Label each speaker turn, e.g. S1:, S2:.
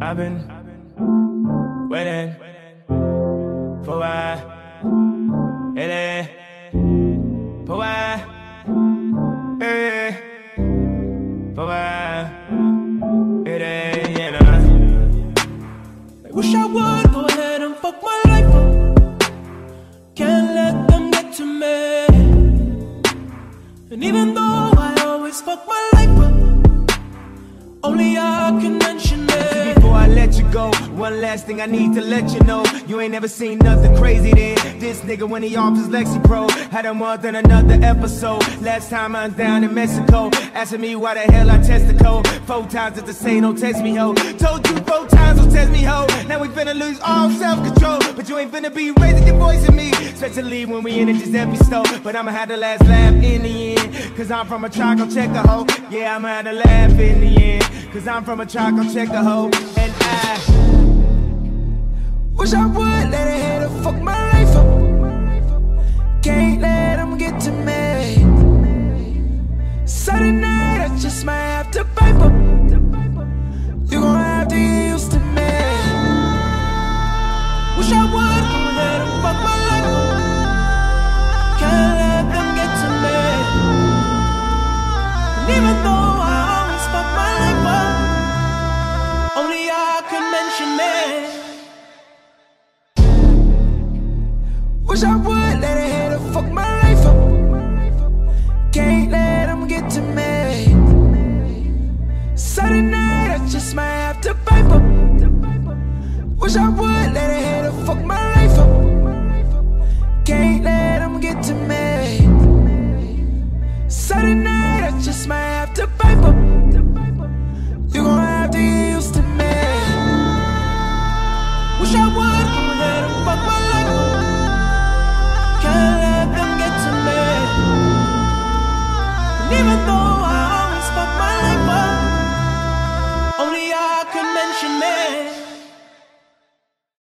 S1: I've been waiting for why it ain't for why eh, for why it ain't you know.
S2: I wish I would go ahead and fuck my life up. Can't let them get to me. And even though I always fuck my life up, only I can mention
S1: go, one last thing I need to let you know. You ain't never seen nothing crazy than this nigga when he off his Lexapro. Had a more than another episode. Last time I was down in Mexico, asking me why the hell I test the code. Four times at the same, don't test me, ho. Told you four times, don't test me, ho. Now we finna lose all self control, but you ain't finna be raising your voice at me. Especially when we in it just episode. But I'ma have the last laugh in the end. Cause I'm from a choco checker, ho. Yeah, I'ma have to laugh in the end. Cause I'm from a choco checker, ho. And I.
S2: Wish I would let a hater fuck my life up. Can't let them get to me. Saturday night, I just might have to pipe up. You gon' have to get used to me. Wish I would ahead and fuck my life up. Can't let them get to me. And even though Wish I would let a hater fuck my life up. Can't let them get to me. Saturday night, I just might have to pipe up. Wish I would let a hater fuck my life up. Can't let them get to me. Saturday night, I just might have to pipe up. You gon' have to get used to me. Wish I would even though.